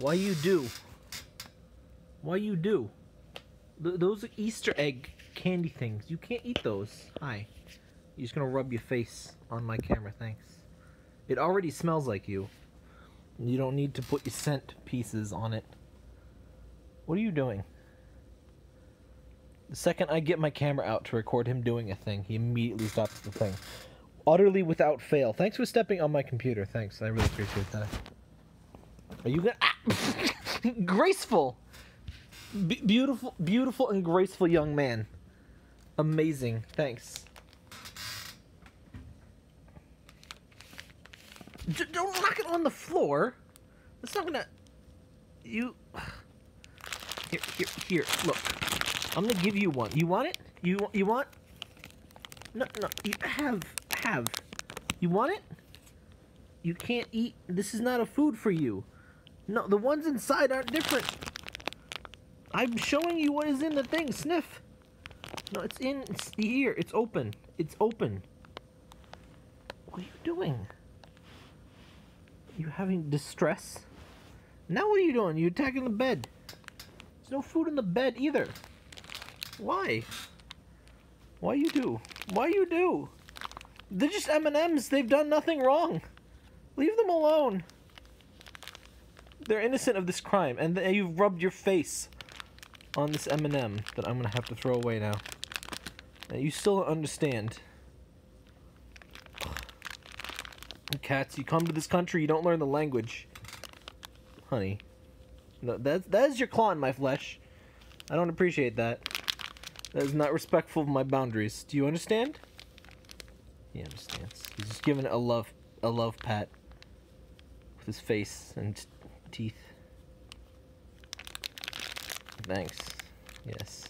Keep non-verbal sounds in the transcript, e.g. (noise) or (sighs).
Why you do? Why you do? Th- those are Easter egg candy things. You can't eat those. Hi. You're just gonna rub your face on my camera. Thanks. It already smells like you. You don't need to put your scent pieces on it. What are you doing? The second I get my camera out to record him doing a thing, he immediately stops the thing. Utterly without fail. Thanks for stepping on my computer. Thanks. I really appreciate that. Are you gonna. Ah! (laughs) graceful! Beautiful, beautiful, and graceful young man. Amazing. Thanks. D- don't knock it on the floor. That's not gonna. You. Here, here, here. Look. I'm gonna give you one. You want it? You you want? No, no. You have have. You want it? You can't eat. This is not a food for you. No, the ones inside aren't different. I'm showing you what is in the thing. Sniff. No, it's in. It's here. It's open. It's open. What are you doing? You having distress? Now what are you doing? You attacking the bed. There's no food in the bed either. Why? Why you do? Why you do? They're just M&Ms. They've done nothing wrong. Leave them alone. They're innocent of this crime, and you've rubbed your face on this M&M that I'm gonna have to throw away now. You still don't understand. (sighs) Cats, you come to this country, you don't learn the language. Honey. No, that's, that is your claw in my flesh. I don't appreciate that. That is not respectful of my boundaries. Do you understand? He understands. He's just giving a love, a love pat with his face and teeth. Thanks. Yes.